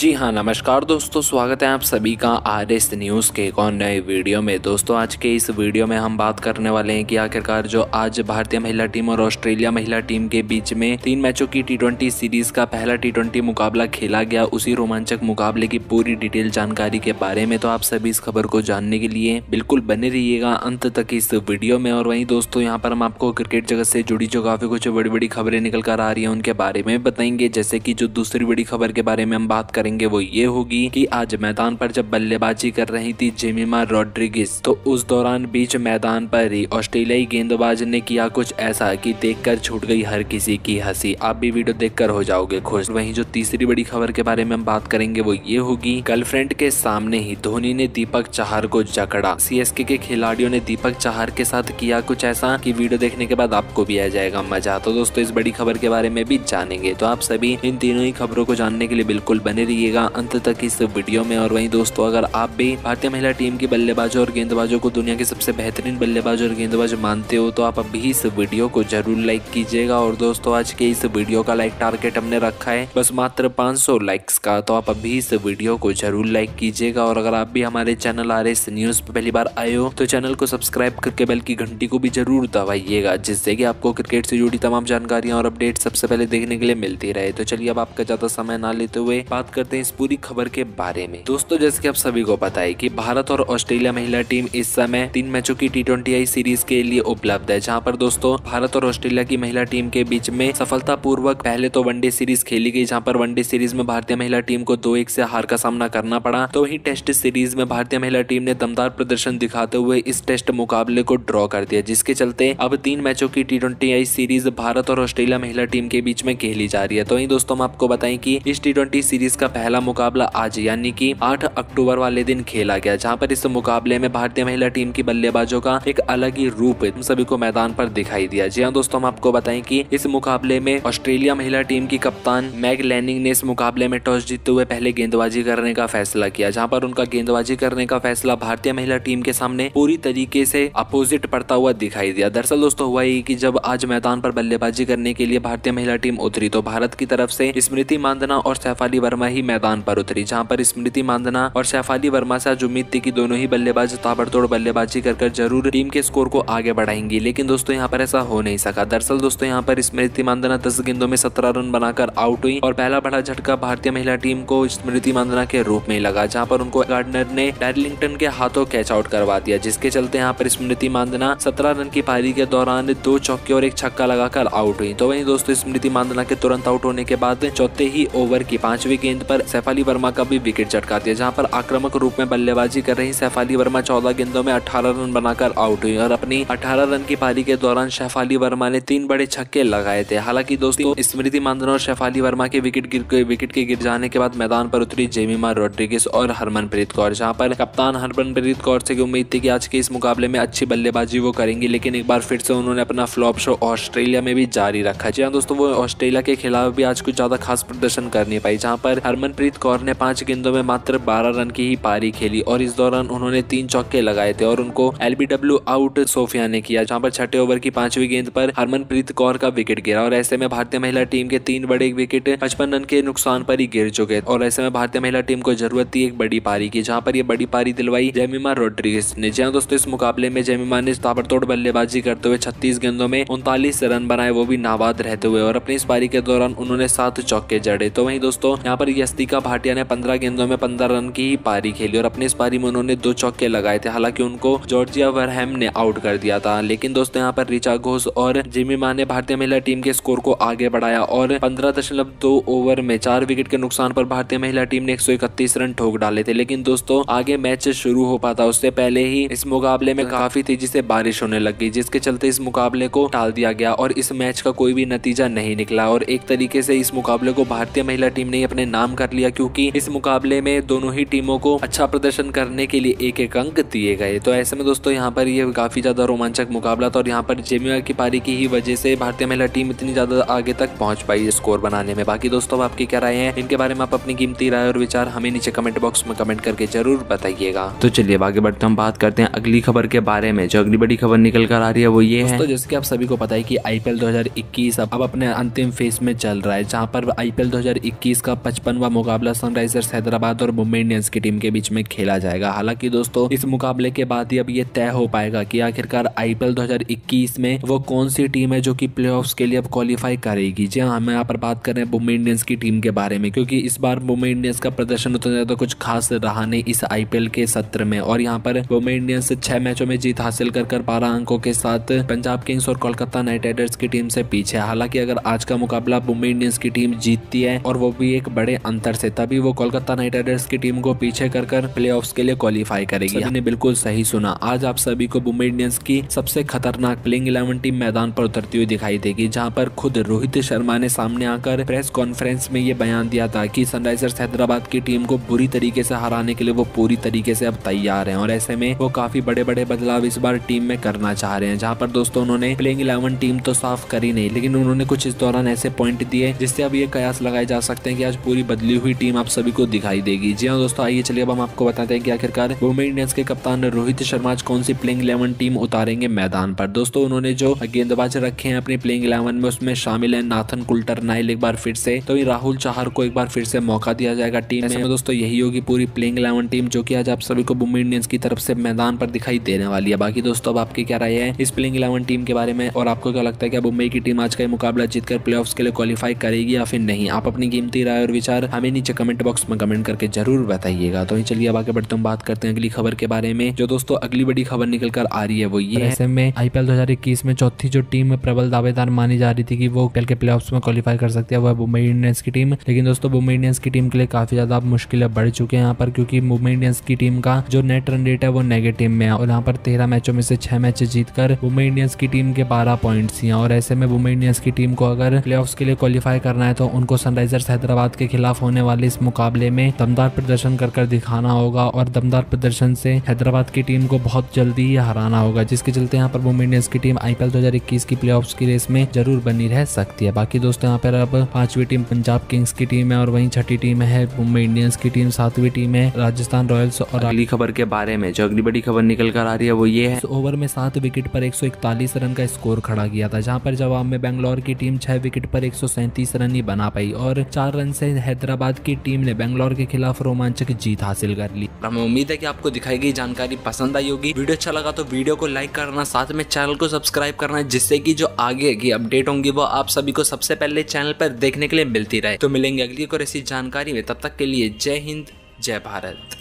जी हाँ नमस्कार दोस्तों, स्वागत है आप सभी का आर एस न्यूज़ के एक और नए वीडियो में। दोस्तों, आज के इस वीडियो में हम बात करने वाले हैं कि आखिरकार जो आज भारतीय महिला टीम और ऑस्ट्रेलिया महिला टीम के बीच में तीन मैचों की टी सीरीज़ का पहला टी मुकाबला खेला गया। उसी रोमांचक मुकाबले की पूरी डिटेल जानकारी के बारे में तो आप सभी इस खबर को जानने के लिए बिल्कुल बने रहिएगा अंत तक इस वीडियो में। और वही दोस्तों, यहाँ पर हम आपको क्रिकेट जगत से जुड़ी जो काफ़ी कुछ बड़ी बड़ी खबरें निकल कर आ रही है, उनके बारे में बताएँगे। जैसे की जो दूसरी बड़ी खबर के बारे में हम बात करेंगे वो ये होगी कि आज मैदान पर जब बल्लेबाजी कर रही थी जेमिमा रोड्रिगिस तो उस दौरान बीच मैदान पर ही ऑस्ट्रेलियाई गेंदबाज ने किया कुछ ऐसा कि देखकर छूट गई हर किसी की हँसी। आप भी वीडियो देखकर हो जाओगे खुश। वहीं जो तीसरी बड़ी खबर के बारे में हम बात करेंगे, वो ये होगी गर्लफ्रेंड के सामने ही धोनी ने दीपक चाहर को जकड़ा। सी के खिलाड़ियों ने दीपक चाहर के साथ किया कुछ ऐसा कि वीडियो देखने के बाद आपको भी आ जाएगा मज़ा। तो दोस्तों, इस बड़ी खबर के बारे में भी जानेंगे। तो आप सभी इन तीनों ही खबरों को जानने के लिए बिल्कुल बने रहिएगा अंत तक इस वीडियो में। और वहीं दोस्तों, अगर आप भी भारतीय महिला टीम की बल्लेबाजों और गेंदबाजों को दुनिया के सबसे बेहतरीन बल्लेबाज और गेंदबाज मानते हो तो आप अभी इस वीडियो को ज़रूर लाइक कीजिएगा। और दोस्तों, आज के इस वीडियो का लाइक टारगेट हमने रखा है बस मात्र 500 लाइक्स का तो आप अभी इस वीडियो को ज़रूर लाइक कीजिएगा। और अगर आप भी हमारे चैनल आर एस न्यूज़ पे पहली बार आए हो तो चैनल को सब्सक्राइब करके बेल की घंटी को भी ज़रूर दबाइएगा, जिससे कि आपको क्रिकेट से जुड़ी तमाम जानकारियाँ और अपडेट सबसे पहले देखने के लिए मिलती रहे। तो चलिए, अब आपका ज़्यादा समय ना लेते हुए बात करते हैं इस पूरी खबर के बारे में। दोस्तों, जैसे कि आप सभी को पता है कि भारत और ऑस्ट्रेलिया महिला टीम इस समय तीन मैचों की टी ट्वेंटी सीरीज़ के लिए उपलब्ध है, जहाँ पर दोस्तों, भारत और ऑस्ट्रेलिया की महिला टीम के बीच में सफलता पूर्वक पहले तो वनडे सीरीज़ खेली गई, जहाँ पर वनडे सीरीज़ में भारतीय महिला टीम को दो एक से हार का सामना करना पड़ा। तो वही टेस्ट सीरीज़ में भारतीय महिला टीम ने दमदार प्रदर्शन दिखाते हुए इस टेस्ट मुकाबले को ड्रॉ कर दिया, जिसके चलते अब तीन मैचों की टी ट्वेंटी सीरीज़ भारत और ऑस्ट्रेलिया महिला टीम के बीच में खेली जा रही है। तो वही दोस्तों, हम आपको बताएँ कि इस टी सीरीज़ का पहला मुकाबला आज यानी कि 8 अक्टूबर वाले दिन खेला गया, जहाँ पर इस मुकाबले में भारतीय महिला टीम की बल्लेबाजों का एक अलग ही रूप तुम सभी को मैदान पर दिखाई दिया। जी हाँ दोस्तों, हम आपको बताएँ कि इस मुकाबले में ऑस्ट्रेलिया महिला टीम की कप्तान मैग लैनिंग ने इस मुकाबले में टॉस जीतते हुए पहले गेंदबाजी करने का फैसला किया, जहाँ पर उनका गेंदबाजी करने का फैसला भारतीय महिला टीम के सामने पूरी तरीके से अपोजिट पड़ता हुआ दिखाई दिया। दरअसल दोस्तों, हुआ ही की जब आज मैदान पर बल्लेबाजी करने के लिए भारतीय महिला टीम उतरी तो भारत की तरफ़ से स्मृति मांदना और सैफाली वर्मा ही मैदान पर उतरी, जहाँ पर स्मृति मांदना और सैफाली वर्मा से आज उम्मीद थी कि दोनों ही बल्लेबाज ताबड़तोड़ बल्लेबाजी कर कर ज़रूर टीम के स्कोर को आगे बढ़ाएँगी। लेकिन दोस्तों, यहाँ पर ऐसा हो नहीं सका। दरअसल दोस्तों, यहाँ पर स्मृति मांदना दस गेंदों में सत्रह रन बनाकर आउट हुई और पहला बड़ा झटका भारतीय महिला टीम को स्मृति मांदना के रूप में लगा, जहाँ पर उनको गार्डनर ने डार्लिंगटन के हाथों कैच आउट करवा दिया, जिसके चलते यहाँ पर स्मृति मांदना सत्रह रन की पारी के दौरान दो चौके और एक छक्का लगाकर आउट हुई। तो वही दोस्तों, स्मृति मांदना के तुरंत आउट होने के बाद चौथे ही ओवर की पांचवी गेंद पर सैफाली वर्मा का भी विकेट चटका दिया, जहाँ पर आक्रामक रूप में बल्लेबाजी कर रही सैफाली वर्मा चौदह गेंदों में अठारह रन बनाकर आउट हुई और अपनी अठारह रन की पारी के दौरान शेफाली वर्मा ने तीन बड़े छक्के लगाए थे। हालाँकि दोस्तों, स्मृति मांदना और शेफाली वर्मा के विकेट गिर विकेट के गिर जाने के बाद मैदान पर उतरी जेमिमा रोड्रिगिस और हरमनप्रीत कौर, जहाँ पर कप्तान हरमनप्रीत कौर से उम्मीद थी कि आज के इस मुकाबले में अच्छी बल्लेबाजी वो करेंगी, लेकिन एक बार फिर से उन्होंने अपना फ्लॉप शो ऑस्ट्रेलिया में भी जारी रखा। जी हाँ दोस्तों, वो ऑस्ट्रेलिया के खिलाफ भी आज कुछ ज़्यादा खास प्रदर्शन कर नहीं पाई, जहाँ पर हरमनप्रीत कौर ने पाँच गेंदों में मात्र बारह रन की ही पारी खेली और इस दौरान उन्होंने तीन चौके लगाए थे और उनको एलबीडब्ल्यू आउट सोफिया ने किया, जहाँ पर छठे ओवर की पांचवी गेंद पर हरमनप्रीत कौर का विकेट गिरा और ऐसे में भारतीय महिला टीम के तीन बड़े विकेट पचपन रन के नुकसान पर ही गिर चुके और ऐसे में भारतीय महिला टीम को ज़रूरत थी एक बड़ी पारी की, जहाँ पर यह बड़ी पारी दिलवाई जेमिमा रोड्रिगस ने। जहाँ दोस्तों, इस मुकाबले में जेमिमा ने ताबड़तोड़ बल्लेबाजी करते हुए छत्तीस गेंदों में उनतालीस रन बनाए, वो भी नाबाद रहते हुए और अपनी इस पारी के दौरान उन्होंने सात चौके जड़े। तो वहीं दोस्तों, यहाँ पर यस्तिका भाटिया ने पंद्रह गेंदों में पंद्रह रन की ही पारी खेली और अपनी इस पारी में उन्होंने दो चौके लगाए थे। हालाँकि उनको जॉर्जिया वरहैम ने आउट कर दिया था। लेकिन दोस्तों, यहाँ पर रिचा घोष और जिमीमा ने भारतीय महिला टीम के स्कोर को आगे बढ़ाया और पंद्रह दशमलव दो ओवर में चार विकेट के नुकसान पर भारतीय महिला टीम ने एक सौ इकतीस रन ठोक डाले थे। लेकिन दोस्तों, आगे मैच शुरू हो पाता। उससे पहले ही इस मुकाबले में काफ़ी तेज़ी से बारिश होने लग गई, जिसके चलते इस मुकाबले को टाल दिया गया और इस मैच का कोई भी नतीजा नहीं निकला। और एक तरीके से इस मुकाबले को भारतीय महिला टीम ने अपने नाम कर लिया क्योंकि इस मुकाबले में दोनों ही टीमों को अच्छा प्रदर्शन करने के लिए एक एक अंक दिए गए। तो ऐसे में दोस्तों यहाँ पर ये काफ़ी ज़्यादा रोमांचक मुकाबला था और यहाँ पर जेमिया की पारी की ही वजह से भारतीय महिला टीम इतनी ज़्यादा आगे तक पहुँच पाई स्कोर बनाने में। बाकी दोस्तों आपकी क्या राय है? इनके बारे में आप अपनी कीमती राय और विचार हमें नीचे कमेंट बॉक्स में कमेंट करके ज़रूर बताइएगा। तो चलिए आगे बढ़ते हम बात करते हैं अगली खबर के बारे में जो अगली बड़ी खबर निकल कर आ रही है वो ये है। जैसे कि आप सभी को पता है कि आईपीएल 2021 अब अपने अंतिम फ़ेज़ में चल रहा है जहाँ पर आईपीएल 2021 का पचपनवा मुकाबला सनराइजर्स हैदराबाद और मुंबई इंडियंस की टीम के बीच में खेला जाएगा। हालाँकि दोस्तों, इस मुकाबले के बाद ही अब ये तय हो पाएगा कि आखिरकार आईपीएल 2021 में वो कौन सी टीम है जो कि प्लेऑफ्स के लिए अब क्वालिफाई करेगी। जी हाँ हम यहाँ पर बात कर रहे हैं मुंबई इंडियंस की टीम के बारे में, क्योंकि इस बार मुंबई इंडियंस का प्रदर्शन उतना ज़्यादा कुछ खास रहा नहीं इस आईपीएल के सत्र में। और यहाँ पर मुंबई इंडियंस छह मैचों में जीत हासिल कर कर बारह अंकों के साथ पंजाब किंग्स और कोलकाता नाइट राइडर्स की टीम से पीछे हालाँकि अगर आज का मुकाबला मुंबई इंडियंस की टीम जीतती है और वो भी एक बड़े अंतर से, तभी वो कोलकाता नाइट राइडर्स की टीम को पीछे कर कर प्ले के लिए क्वालिफाई करेगी। ने बिल्कुल सही सुना। आज आप सभी को मुंबई इंडियंस की सबसे खतरनाक प्लेइंग इलेवन टीम मैदान पर उतरती हुई दिखाई देगी, जहाँ पर खुद रोहित शर्मा ने सामने आकर प्रेस कॉन्फ्रेंस में ये बयान दिया था कि सनराइजर्स हैदराबाद की टीम को बुरी तरीके से हराने के लिए वो पूरी तरीके से अब तैयार है और ऐसे में वो काफ़ी बड़े बड़े बदलाव इस बार टीम में करना चाह रहे हैं, जहाँ पर दोस्तों उन्होंने प्लेइंग इलेवन टीम तो साफ़ करी नहीं, लेकिन उन्होंने कुछ इस दौरान ऐसे पॉइंट दिए जिससे अब ये कयास लगाए जा सकते हैं कि आज पूरी बदली हुई टीम आप सभी को दिखाई देगी। जी हाँ दोस्तों, आइए चलिए अब हम आपको बताते हैं कि आखिरकार मुंबई इंडियंस के कप्तान रोहित शर्मा कौन सी प्लेइंग इलेवन टीम उतारेंगे मैदान पर। दोस्तों, उन्होंने जो गेंदबाज रखे हैं अपनी प्लेइंग इलेवन में, उसमें शामिल है नाथन कुल्टर नाइल एक बार फिर से। तो राहुल चाहर को एक बार फिर से मौका दिया जाएगा टीम में। दोस्तों, यही होगी पूरी प्लेइंग इलेवन टीम जो की आज आप सभी को मुंबई इंडियंस की तरफ़ से मैदान पर दिखाई देने वाली है। बाकी दोस्तों, अब आपकी क्या राय है इस प्लेइंग इलेवन टीम के बारे में? और आपको क्या लगता है कि मुंबई की टीम आज का मुकाबला जीतकर प्ले के लिए क्वालिफाई करेगी या फिर नहीं? आप अपनी कीमती राय और विचार हमें नीचे कमेंट बॉक्स में कमेंट करके ज़रूर बताइएगा। तो चलिए अब आगे बढ़ते हम बात करते हैं अगली खबर के बारे में। जो दोस्तों, अगली बड़ी खबर निकल कर आ रही है वो ये ऐसे में आईपीएल 2021 में चौथी जो टीम प्रबल दावेदार मानी जा रही थी कि वो कल के प्ले में क्वालिफाई कर सकती है वह मुंबई इंडियंस की टीम। लेकिन दोस्तों, मुंबई इंडियंस की टीम के लिए काफ़ी ज़्यादा मुश्किलें बढ़ चुके हैं यहाँ पर, क्योंकि मुंबई इंडियंस की टीम का जो नेट रन रेट है वो नेगेटिव में है। और यहाँ पर तेरह मैचों में से छह मैच जीतकर मुंबई इंडियंस की टीम के बारह पॉइंट्स हैं और ऐसे में मुंबई इंडियंस की टीम को अगर प्ले के लिए क्वालिफाई करना है तो उनको सनराइजर्स हैदराबाद के खिलाफ होने वाले इस मुकाबले में दमदार प्रदर्शन कर कर दिखाना होगा और दमदार प्रदर्शन से हैदराबाद की टीम को बहुत जल्दी ही हराना होगा जिसके चलते यहाँ पर मुंबई इंडियंस की टीम आईपीएल 2021 की प्लेऑफ्स की रेस में ज़रूर बनी रह सकती है। बाकी दोस्तों यहाँ पर अब पांचवी टीम पंजाब किंग्स की टीम है और वहीं छठी टीम है मुंबई इंडियंस की टीम सातवीं टीम है राजस्थान रॉयल्स और अगली खबर के बारे में जो अगली बड़ी खबर निकल कर आ रही है वो ये है। ओवर में सात विकेट पर एक सौ इकतालीस रन का स्कोर खड़ा किया था जहाँ पर जवाब में बेंगलोर की टीम छह विकेट पर एक सौ सैंतीस रन ही बना पाई और चार रन से हैदराबाद की टीम ने बेंगलोर के खिलाफ रोमांचक जीत हासिल कर ली। हमें उम्मीद है कि आपको दिखाई गई जानकारी पसंद आई होगी। वीडियो अच्छा लगा तो वीडियो को लाइक करना, साथ में चैनल को सब्सक्राइब करना जिससे की जो आगे की अपडेट होंगी वो आप सभी को सबसे पहले चैनल पर देखने के लिए मिलती रहे। तो मिलेंगे अगली और ऐसी जानकारी में। तब तक के लिए जय हिंद, जय भारत।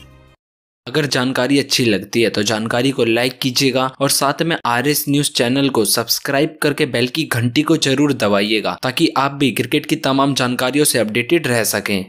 अगर जानकारी अच्छी लगती है तो जानकारी को लाइक कीजिएगा और साथ में आर एस न्यूज़ चैनल को सब्सक्राइब करके बेल की घंटी को ज़रूर दबाइएगा ताकि आप भी क्रिकेट की तमाम जानकारियों से अपडेटेड रह सकें।